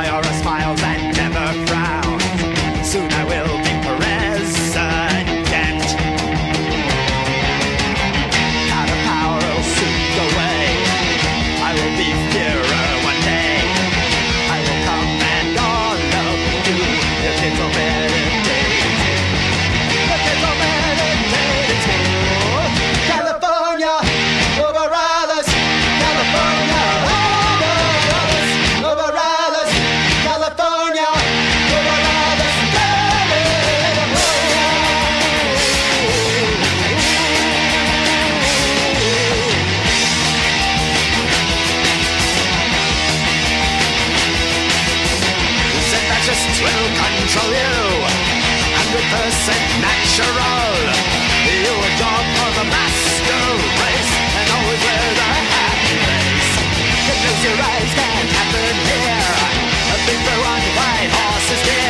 IRS files. Control you. Hundred percent natural. You a dog for the master race, and always wear the happy face. Close your eyes, can't happen here. A big on white horse is here.